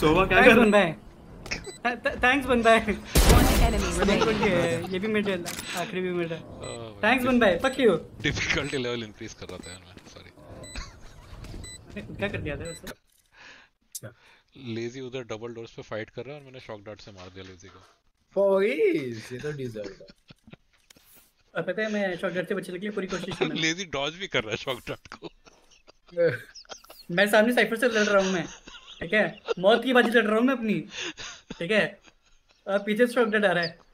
सोवा क्या कर बंदा है? थैंक्स है enemy देखो ये ये भी मिड है आखिरी भी मिड है। थैंक्स बंदा है fuck you difficulty level increase कर रहा था यार मैं सॉरी क्या कर दिया था वैसे? लेजी उधर डबल डोर्स पे फाइट कर रहा है और मैंने शॉक डार्ट से मार दिया लेजी को. Boys, ये तो डिजर्व है। और पता है मैं शॉट से बचने के लिए पूरी कोशिश की मैंने लेजी डॉज भी कर रहा है शॉक डार्ट को. मैं सामने साइफर से लड़ रहा हूँ मैं। ठीक है? मौत की बाजी लड़ रहा हूँ मैं अपनी। ठीक है? पीछे से डर आ रहा है।